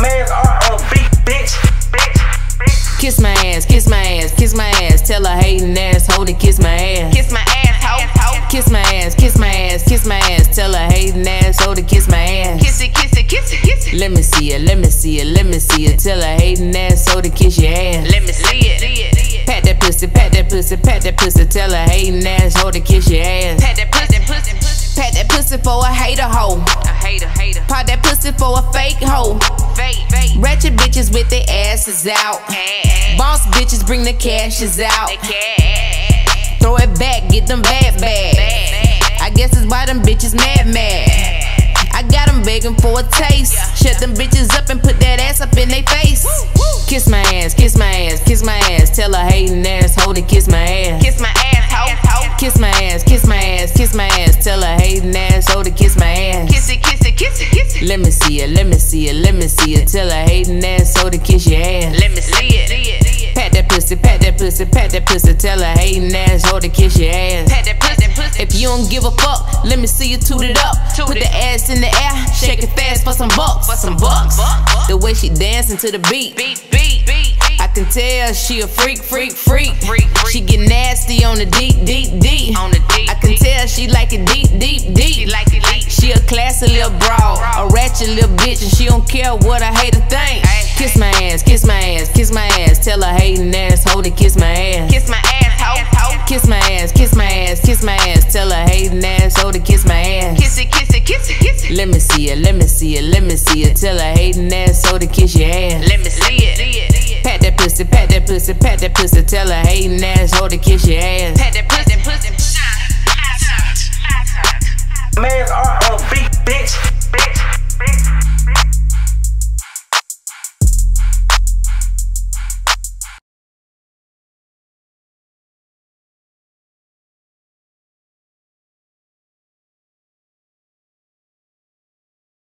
Man's art on beat, bitch. Kiss my ass, kiss my ass, kiss my ass. Tell her hating asshole to kiss my ass. Kiss my ass, ho. Kiss my ass, kiss my ass, kiss my ass. Tell her hating asshole to kiss my ass. Kiss it, kiss it, kiss it, kiss it. Let me see it, let me see it, let me see it. Tell her hating asshole to kiss your ass. Let me see it. Pat that pussy, pat that pussy, pat that pussy. Tell her hating asshole to kiss your ass. Pat that pussy. Pat that pussy for a hater hoe. A hater, hater. Pop that pussy for a fake hoe. Fake, fake. Ratchet bitches with their asses out. Cash. Boss bitches bring the cashes out. The cash. Throw it back, get them bad bags. I guess it's why them bitches mad mad. I got them begging for a taste. Shut them bitches up and put that ass up in their face. Kiss my ass, kiss my ass, kiss my ass. Tell a hating asshole to kiss my ass. Kiss my ass, ho, ho. Kiss my Her hating asshole to kiss my ass. Kiss it, kiss it, kiss it, kiss it. Let me see it, let me see it, let me see it. Tell her hating asshole to kiss your ass. Let me see it. Pat that pussy, pat that pussy, pat that pussy. Tell her hating asshole to kiss your ass. Pat that pussy, pussy. If you don't give a fuck, let me see you toot it up. Toot Put it. the ass in the air, shake it fast for some bucks. For some bucks. The way she dancing to the beat, Beat, beat, beat. I can tell she a freak, freak, freak. She get nasty on the deep, deep, deep. On the deep, I can tell she like it deep, deep, deep. She like it deep. She a classy little broad, a ratchet little bitch, and she don't care what I hate to think. Kiss my ass, kiss my ass, kiss my ass. Tell her hating asshole to kiss my ass. Kiss my ass, ho, ho. Kiss my ass, kiss my ass, kiss my ass. Tell her hating asshole to kiss my ass. Kiss it, kiss it, kiss it, kiss it. Let me see it, let me see it, let me see it. Tell her hating asshole to kiss your ass. Let me see it. Pussy, pat that pussy. Tell her hating asshole to kiss your ass.